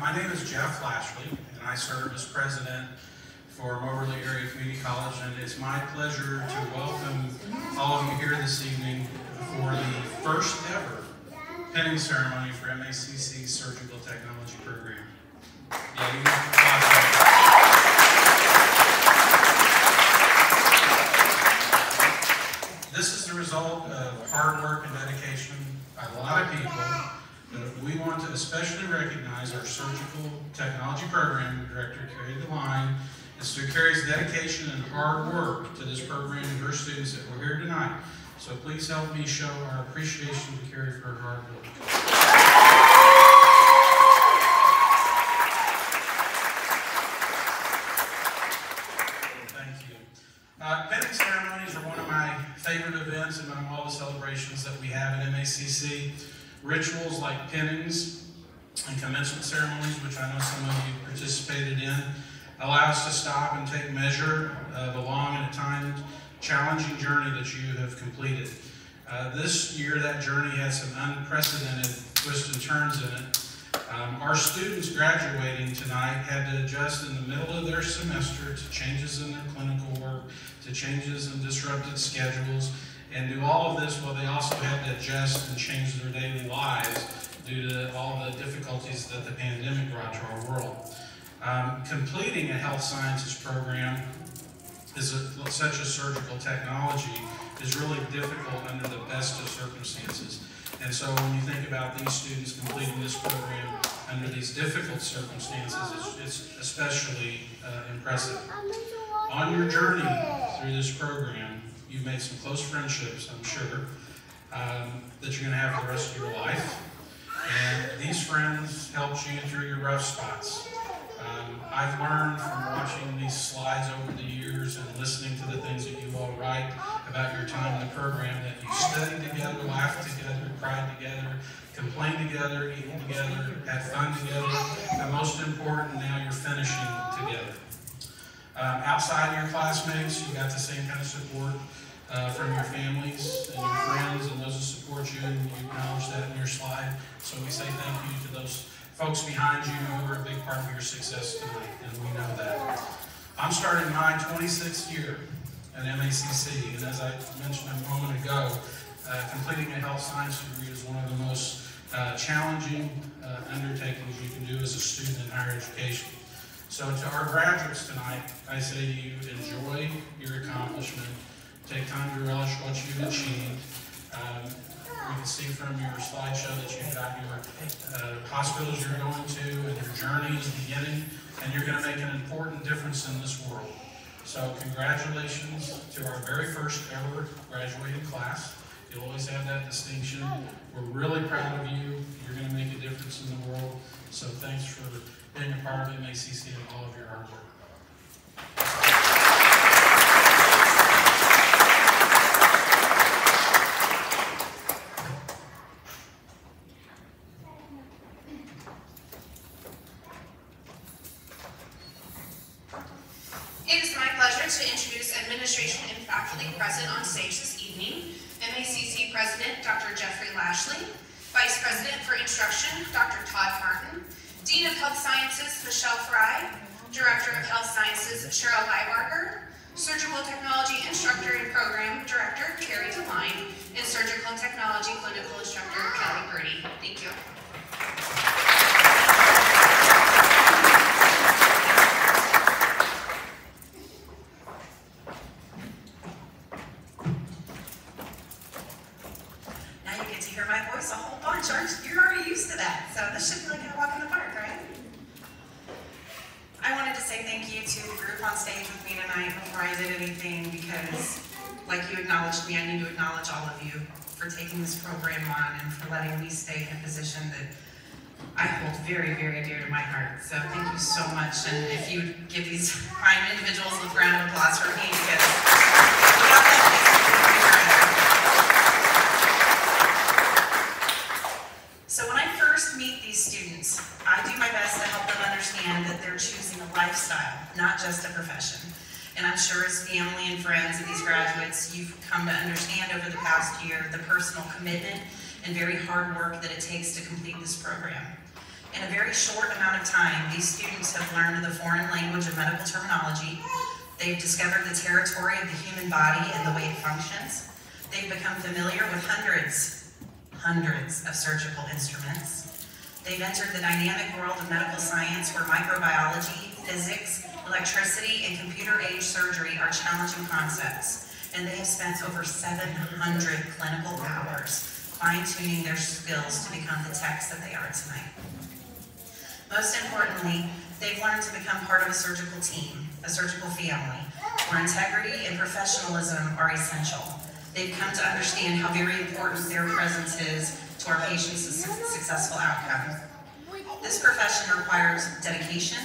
my name is Jeff Lashley, and I serve as president for Moberly Area Community College, and it's my pleasure to welcome all of you here this evening for the first ever pinning ceremony for MACC Surgical Technology Program. Yeah, you can This is the result of hard work and dedication by a lot of people but we want to especially recognize our Surgical Technology Program Director, Carrie DeLine, as to Carrie's dedication and hard work to this program and her students that were here tonight. So please help me show our appreciation to Carrie for her hard work. Thank you. Uh, pinning ceremonies are one of my favorite events among all the celebrations that we have at MACC. Rituals like pinnings and commencement ceremonies, which I know some of you participated in, allow us to stop and take measure of a long and at times challenging journey that you have completed. Uh, this year, that journey has some unprecedented twists and turns in it. Um, our students graduating tonight had to adjust in the middle of their semester to changes in their clinical work, to changes in disrupted schedules, and do all of this while they also had to adjust and change their daily lives due to all the difficulties that the pandemic brought to our world. Um, completing a health sciences program is a, such a surgical technology is really difficult under the best of circumstances. And so when you think about these students completing this program under these difficult circumstances, it's, it's especially uh, impressive. On your journey through this program, you've made some close friendships, I'm sure, um, that you're going to have for the rest of your life. And these friends helped you through your rough spots. Um, I've learned from watching these slides over the years and listening to the things that you all write about your time in the program that you studied together, laughed together, cried together, complained together, eaten together, had fun together, and most important, now you're finishing together. Um, outside of your classmates, you got the same kind of support uh, from your families and your support you, and you acknowledge that in your slide. So we say thank you to those folks behind you who are a big part of your success tonight, and we know that. I'm starting my 26th year at MACC, and as I mentioned a moment ago, uh, completing a health science degree is one of the most uh, challenging uh, undertakings you can do as a student in higher education. So to our graduates tonight, I say to you, enjoy your accomplishment, Take time to relish what you've achieved. Um, we can see from your slideshow that you've got your uh, hospitals you're going to and your journey is beginning, and you're going to make an important difference in this world. So congratulations to our very first ever graduating class. You'll always have that distinction. We're really proud of you. You're going to make a difference in the world. So thanks for being a part of MACC and all of your hard work. like to introduce administration and faculty present on stage this evening, MACC President Dr. Jeffrey Lashley, Vice President for Instruction Dr. Todd Martin, Dean of Health Sciences Michelle Fry, Director of Health Sciences Cheryl Leibarger, Surgical Technology Instructor and Program Director Carrie DeLine, and Surgical Technology Clinical Instructor Kelly Birdie. Thank you. very, very dear to my heart. So thank you so much. And if you would give these fine individuals a round of applause for me, because So when I first meet these students, I do my best to help them understand that they're choosing a lifestyle, not just a profession. And I'm sure as family and friends of these graduates, you've come to understand over the past year the personal commitment and very hard work that it takes to complete this program. They've discovered the territory of the human body and the way it functions. They've become familiar with hundreds, hundreds of surgical instruments. They've entered the dynamic world of medical science where microbiology, physics, electricity, and computer-age surgery are challenging concepts. And they have spent over 700 clinical hours fine-tuning their skills to become the techs that they are tonight. Most importantly, they've learned to become part of a surgical team, a surgical family, where integrity and professionalism are essential. They've come to understand how very important their presence is to our patients' successful outcome. This profession requires dedication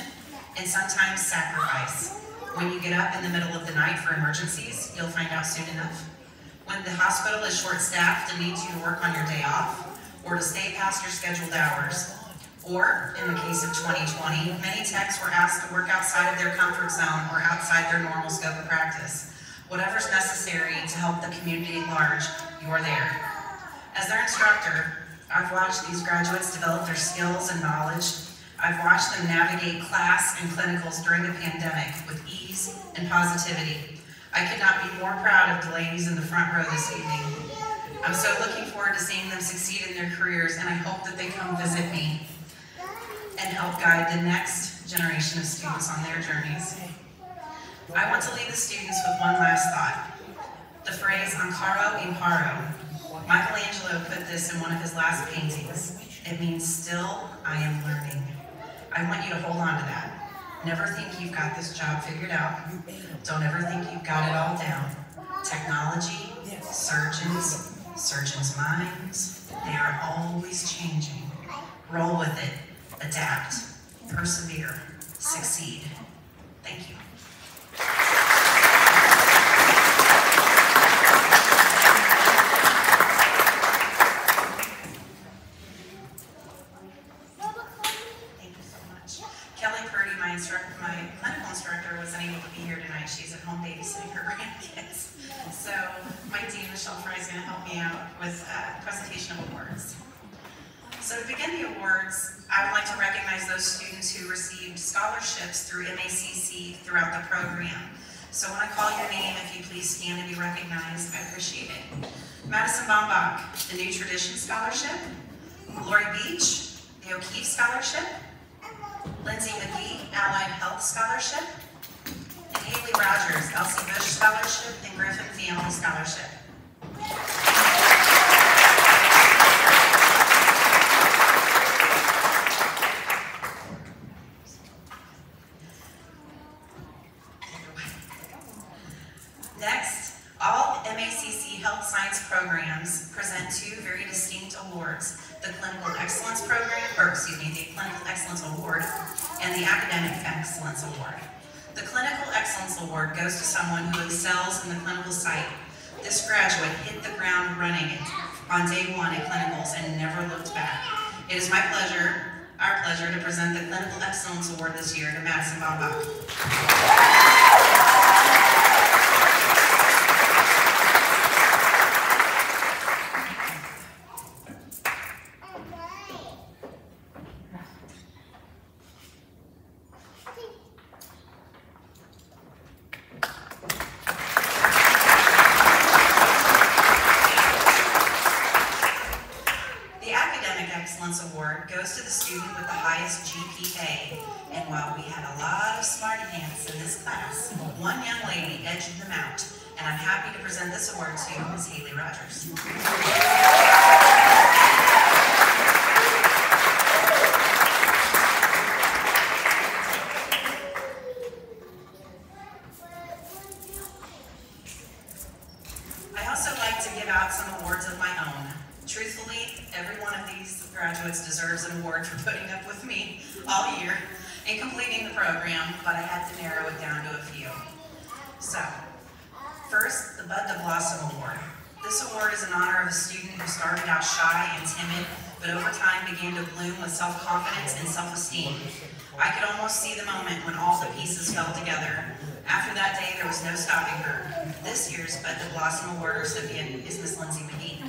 and sometimes sacrifice. When you get up in the middle of the night for emergencies, you'll find out soon enough. When the hospital is short-staffed and needs you to work on your day off, or to stay past your scheduled hours, Or, in the case of 2020, many techs were asked to work outside of their comfort zone or outside their normal scope of practice. Whatever's necessary to help the community at large, you're there. As their instructor, I've watched these graduates develop their skills and knowledge. I've watched them navigate class and clinicals during the pandemic with ease and positivity. I could not be more proud of the ladies in the front row this evening. I'm so looking forward to seeing them succeed in their careers, and I hope that they come visit me and help guide the next generation of students on their journeys. I want to leave the students with one last thought. The phrase ancora imparo. Michelangelo put this in one of his last paintings. It means still I am learning. I want you to hold on to that. Never think you've got this job figured out. Don't ever think you've got it all down. Technology, surgeons, surgeons' minds, they are always changing. Roll with it adapt, persevere, succeed. Thank you. Thank you so much. Kelly Purdy, my instructor, my clinical instructor, was unable to be here tonight. She's at home babysitting her grandkids. So my dean, Michelle Fry, is going to help me out with a presentation of awards. So to begin the awards, I would like to recognize those students who received scholarships through MACC throughout program. So when I call your name, if you please stand and be recognized, I appreciate it. Madison Bombach, the New Tradition Scholarship. Lori Beach, the O'Keefe Scholarship. Lindsay McGee, Allied Health Scholarship. And Haley Rogers, Elsie Bush Scholarship and Griffin Family Scholarship. Next, all MACC Health Science programs present two very distinct awards. The Clinical Excellence Program, or excuse me, the Clinical Excellence Award and the Academic Excellence Award. The Clinical Excellence Award goes to someone who excels in the clinical site. This graduate hit the ground running on day one at clinicals and never looked back. It is my pleasure, our pleasure, to present the Clinical Excellence Award this year to Madison Baumbach. The Academic Excellence Award goes to the student with the highest GPA. And while we had a lot of smarty pants in this class, one young lady edged them out. And I'm happy to present this award to Ms. Haley Rogers. I also like to give out some awards of my own. Truthfully, every one of these graduates deserves an award for putting up with me all year and completing the program, but I had to narrow it down to a few. So, first, the Bud to Blossom Award. This award is in honor of a student who started out shy and timid, but over time began to bloom with self-confidence and self-esteem. I could almost see the moment when all the pieces fell together. After that day, there was no stopping her. This year's Bud to Blossom Award recipient is Miss Lindsay McGee.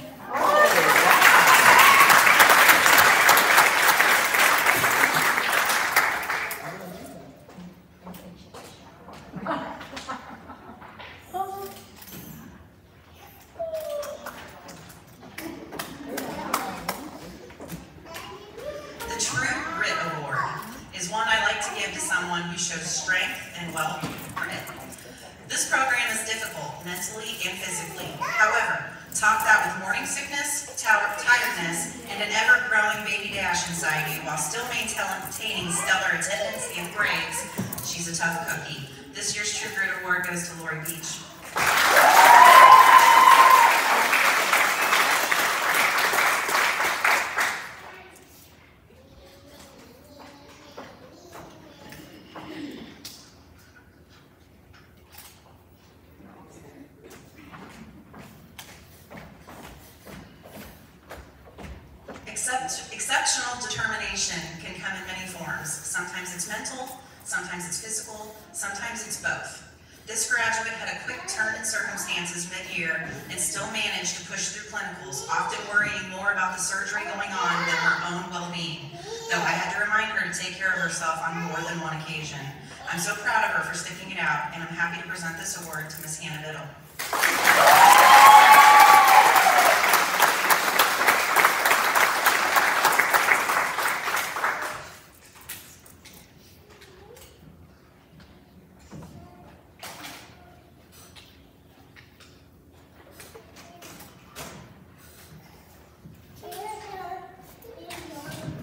Except, exceptional determination can come in many forms. Sometimes it's mental, sometimes it's physical, sometimes it's both. This graduate had a quick turn in circumstances mid-year and still managed to push through clinicals, often worrying more about the surgery going on than her own well-being. Though I had to remind her to take care of herself on more than one occasion. I'm so proud of her for sticking it out, and I'm happy to present this award to Miss Hannah Biddle.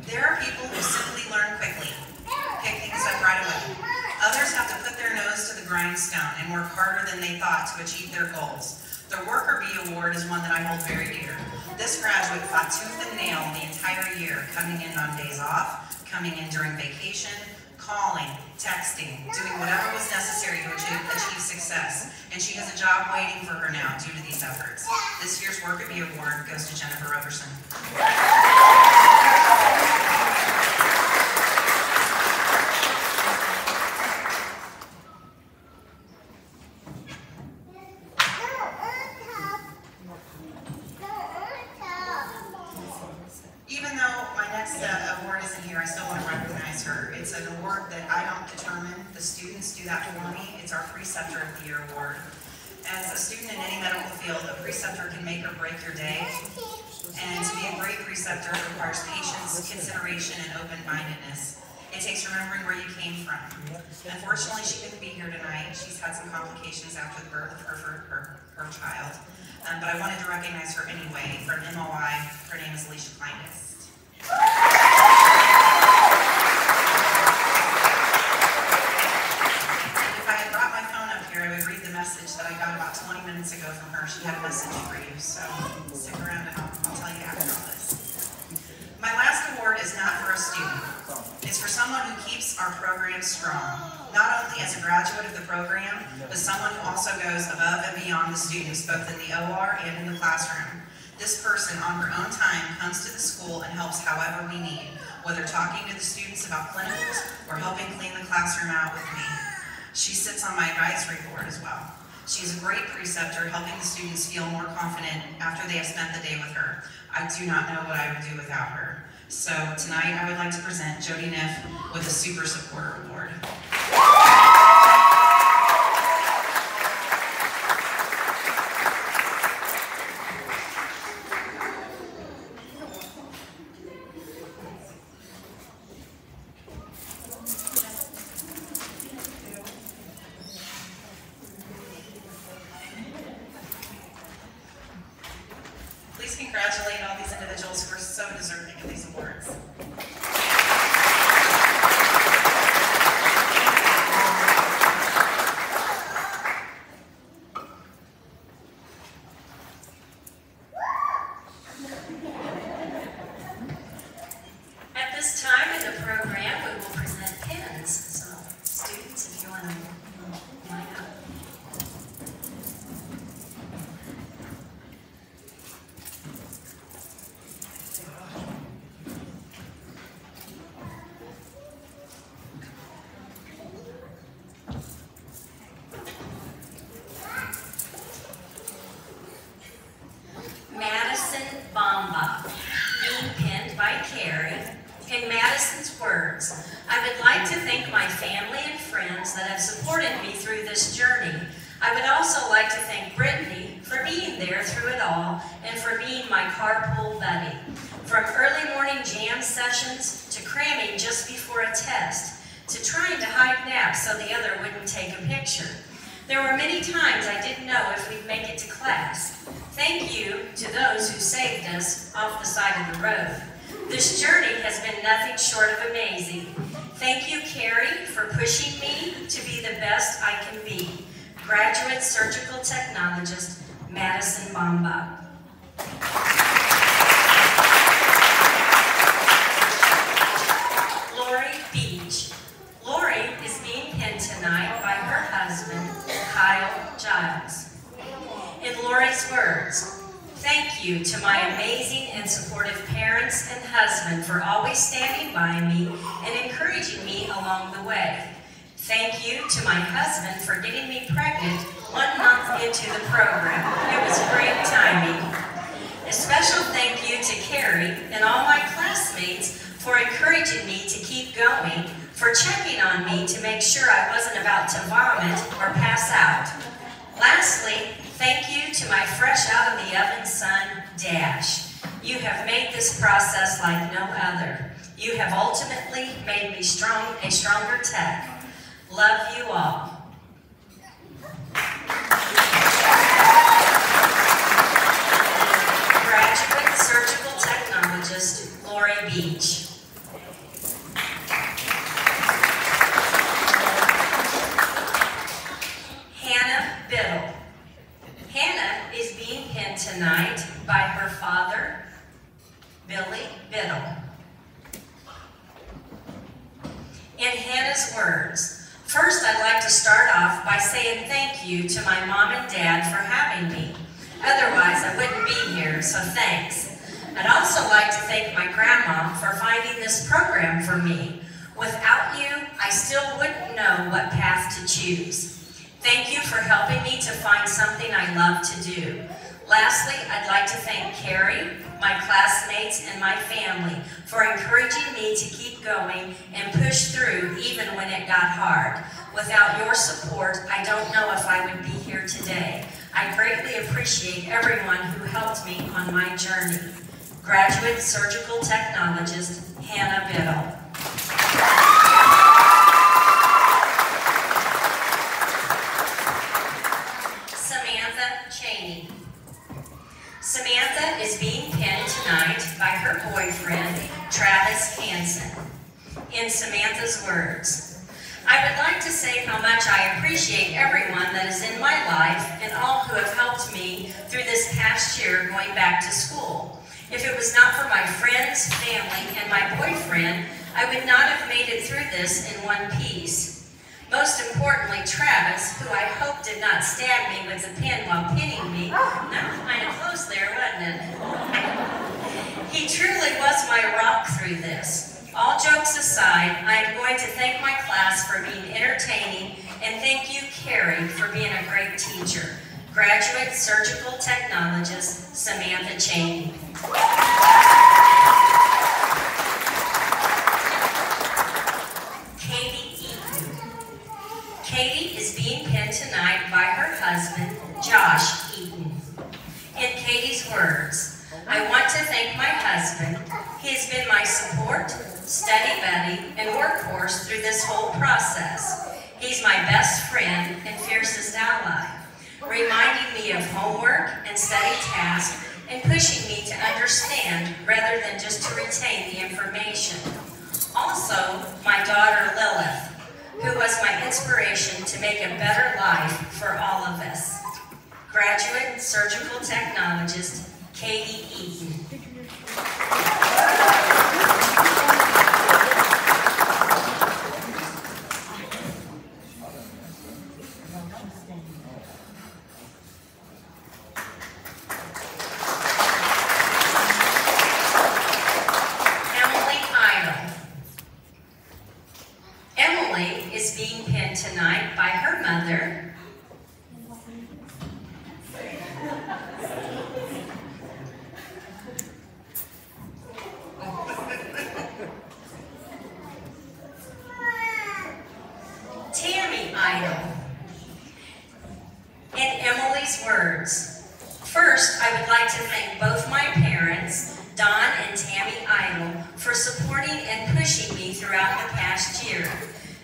There are people who simply learn quickly, pick things up right away. Others have to put their nose to the grindstone and work harder than they thought to achieve their goals. The Worker Bee Award is one that I hold very dear. This graduate fought tooth and nail the entire year, coming in on days off, coming in during vacation, calling, texting, doing whatever was necessary to achieve, achieve success. And she has a job waiting for her now due to these efforts. This year's Worker Bee Award goes to Jennifer Roberson. Even though my next uh, award isn't here, I still want to recognize her. It's an award that I don't determine, the students do that for me. It's our Preceptor of the Year award. As a student in any medical field, a preceptor can make or break your day. And to be a great preceptor requires patience, consideration, and open-mindedness. It takes remembering where you came from. Unfortunately, she couldn't be here tonight. She's had some complications after the birth of her, her, her, her child. Um, but I wanted to recognize her anyway. From MOI, her name is Alicia Kleinest. If I had brought my phone up here, I would read the message that I got about 20 minutes ago from her. She had a message for you, so stick around and I'll, I'll tell you after all this. My last award is not for a student. It's for someone who keeps our program strong, not only as a graduate of the program, but someone who also goes above and beyond the students, both in the OR and in the classroom. This person, on her own time, comes to the school and helps however we need, whether talking to the students about clinicals or helping clean the classroom out with me. She sits on my advisory board as well. She is a great preceptor, helping the students feel more confident after they have spent the day with her. I do not know what I would do without her. So tonight, I would like to present Jody Neff with the Super Supporter Award. Please congratulate all these individuals who are so deserving of these awards. At this time in the program, we will present pins. So, students, if you want to line up. Madison Bomba, being pinned by Carrie. In Madison's words, I would like to thank my family and friends that have supported me through this journey. I would also like to thank Brittany for being there through it all and for being my carpool buddy. From early morning jam sessions to cramming just before a test to trying to hide naps so the other wouldn't take a picture. There were many times I didn't know if we'd make it to class. Thank you to those who saved us off the side of the road. This journey has been nothing short of amazing. Thank you, Carrie, for pushing me to be the best I can be. Graduate Surgical Technologist, Madison Bomba. Lori Beach. Lori is being pinned tonight by her husband, Kyle Giles. In Lori's words, Thank you to my amazing and supportive parents and husband for always standing by me and encouraging me along the way. Thank you to my husband for getting me pregnant one month into the program. It was great timing. A special thank you to Carrie and all my classmates for encouraging me to keep going, for checking on me to make sure I wasn't about to vomit or pass out. Lastly, thank you to my fresh out of the oven son, Dash. You have made this process like no other. You have ultimately made me strong, a stronger tech. Love you all. Graduate surgical technologist, Lori Beach. Hannah Biddle. Hannah is being pinned tonight by her father, Billy Biddle. In Hannah's words, first I'd like to start off by saying thank you to my mom and dad for having me. Otherwise, I wouldn't be here, so thanks. I'd also like to thank my grandma for finding this program for me. Without you, I still wouldn't know what path to choose. Thank you for helping me to find something I love to do. Lastly, I'd like to thank Carrie, my classmates, and my family for encouraging me to keep going and push through even when it got hard. Without your support, I don't know if I would be here today. I greatly appreciate everyone who helped me on my journey. Graduate Surgical Technologist, Hannah Biddle. Samantha Cheney. Samantha is being pinned tonight by her boyfriend, Travis Hansen. In Samantha's words, I would like to say how much I appreciate everyone that is in my life and all who have helped me through this past year going back to school. If it was not for my friends, family, and my boyfriend, I would not have made it through this in one piece. Most importantly, Travis, who I hope did not stab me with a pin while pinning me. Oh. That was kind of close there, wasn't it? he truly was my rock through this. All jokes aside, I am going to thank my class for being entertaining and thank you, Carrie, for being a great teacher. Graduate Surgical Technologist, Samantha Cheney. Katie Eaton. Katie is being pinned tonight by her husband, Josh Eaton. In Katie's words, I want to thank my husband. He has been my support, study buddy, and workhorse through this whole process. He's my best friend and fiercest ally, reminding me of homework and study tasks and pushing me to understand rather than just to retain the information. Also, my daughter Lilith, who was my inspiration to make a better life for all of us. Graduate Surgical Technologist, Katie Eaton. Emily Idle. Emily is being pinned tonight by her mother, Tammy Idle. In Emily's words, first I would like to thank both my parents, Don and Tammy Idle, for supporting and pushing me throughout the past year.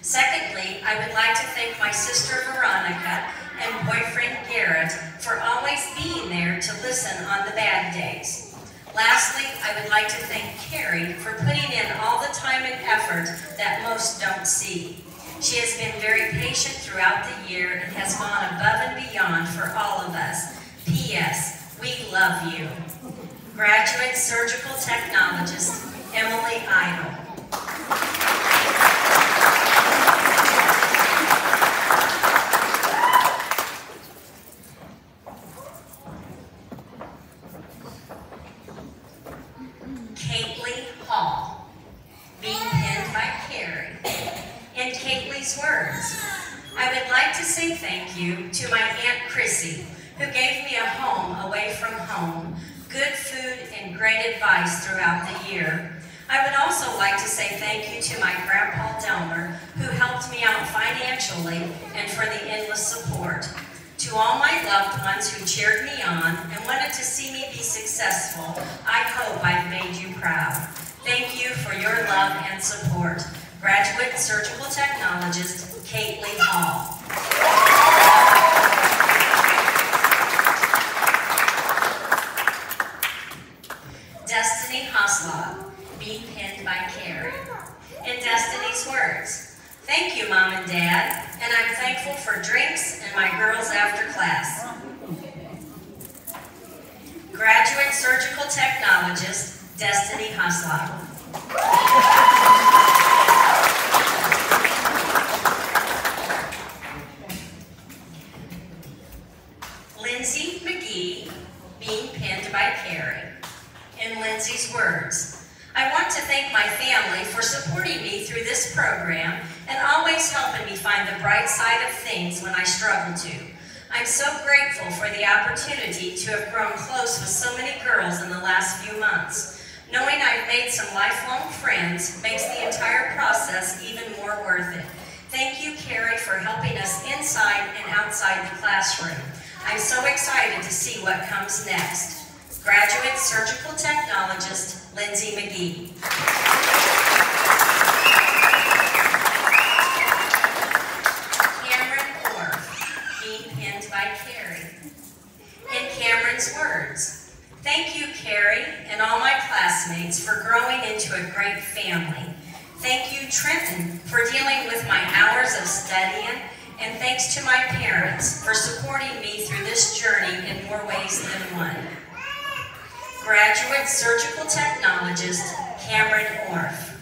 Secondly, I would like to thank my sister Veronica and boyfriend Garrett for always being there to listen on the bad days. Lastly, I would like to thank Carrie for putting in all the time and effort that most don't see. She has been very patient throughout the year and has gone above and beyond for all of us. P.S. We love you. Graduate Surgical Technologist, Emily Idle. Chrissy, who gave me a home away from home, good food, and great advice throughout the year. I would also like to say thank you to my grandpa Delmer, who helped me out financially and for the endless support. To all my loved ones who cheered me on and wanted to see me be successful, I hope I've made you proud. Thank you for your love and support. Graduate Surgical Technologist, Kate Lee Hall. Destiny Hoslop, being penned by Carrie. In Destiny's words, thank you, Mom and Dad, and I'm thankful for drinks and my girls after class. Graduate Surgical Technologist, Destiny Hoslop. Lindsay McGee, being penned by Carrie. In Lindsay's words, To thank my family for supporting me through this program and always helping me find the bright side of things when I struggle to. I'm so grateful for the opportunity to have grown close with so many girls in the last few months. Knowing I've made some lifelong friends makes the entire process even more worth it. Thank you, Carrie, for helping us inside and outside the classroom. I'm so excited to see what comes next. Graduate Surgical Technologist, Lindsay McGee. Cameron Orff, being penned by Carrie. In Cameron's words, thank you, Carrie, and all my classmates for growing into a great family. Thank you, Trenton, for dealing with my hours of studying, and thanks to my parents for supporting me through this journey in more ways than one. Graduate Surgical Technologist, Cameron Orff.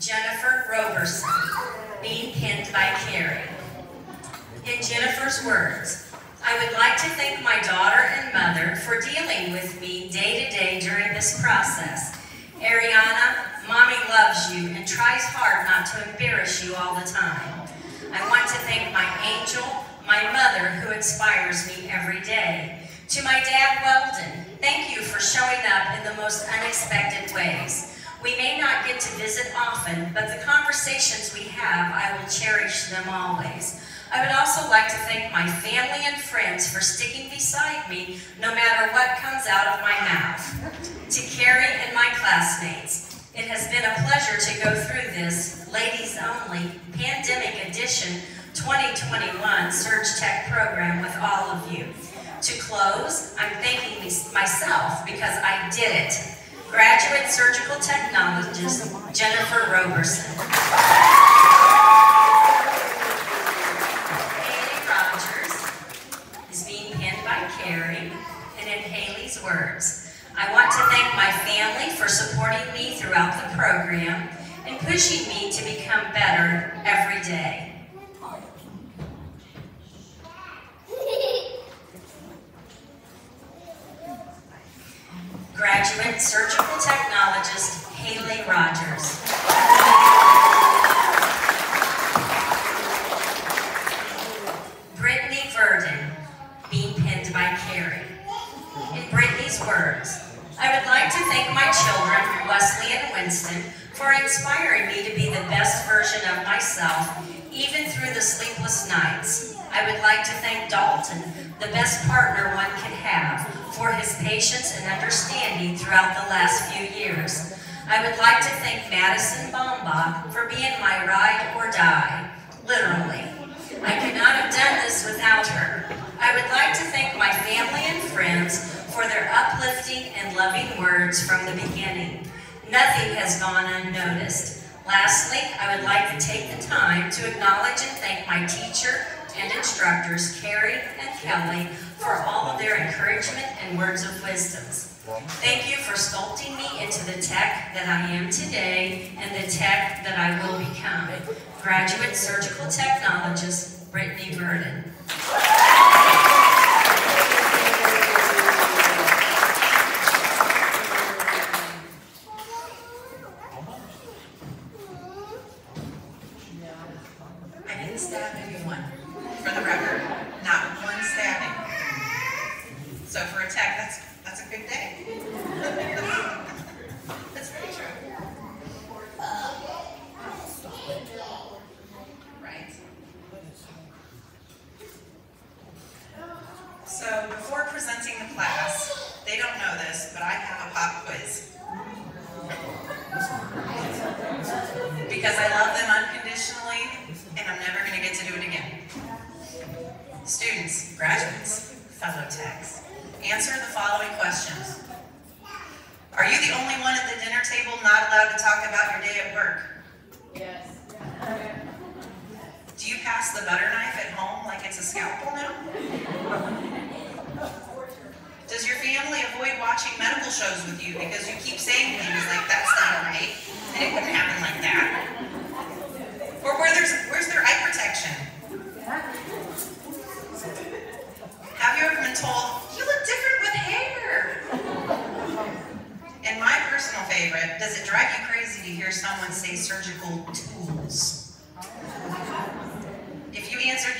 Jennifer Roberson, being penned by Carrie. In Jennifer's words, I would like to thank my daughter and mother for dealing with me day to day during this process. Ariana, mommy loves you and tries hard not to embarrass you all the time. I want to thank my angel, my mother who inspires me every day. To my dad, Weldon, thank you for showing up in the most unexpected ways. We may not get to visit often, but the conversations we have, I will cherish them always. I would also like to thank my family and friends for sticking beside me no matter what comes out of my mouth. To Carrie and my classmates, it has been a pleasure to go through this ladies only pandemic edition 2021 Surg Tech program with all of you. To close, I'm thanking myself because I did it. Graduate Surgical Technologist Jennifer Roberson. Thank my family for supporting me throughout the program and pushing me to become better every day. Myself, even through the sleepless nights. I would like to thank Dalton, the best partner one can have, for his patience and understanding throughout the last few years. I would like to thank Madison Baumbach for being my ride or die, literally. I could not have done this without her. I would like to thank my family and friends for their uplifting and loving words from the beginning. Nothing has gone unnoticed. Lastly, I would like to take the time to acknowledge and thank my teacher and instructors, Carrie and Kelly, for all of their encouragement and words of wisdom. Thank you for sculpting me into the tech that I am today and the tech that I will become. Graduate Surgical Technologist, Brittany Verdon.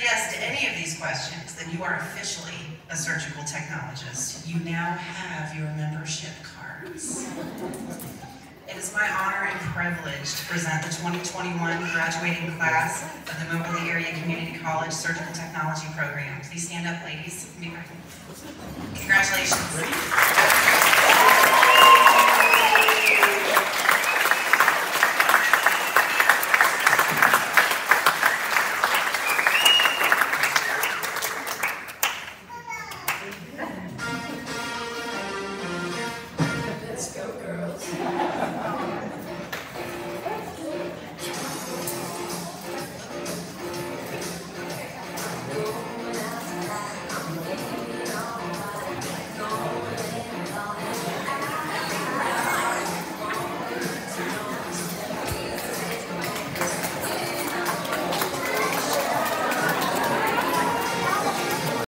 yes to any of these questions, then you are officially a surgical technologist. You now have your membership cards. It is my honor and privilege to present the 2021 graduating class of the Moberly Area Community College Surgical Technology Program. Please stand up, ladies. Congratulations.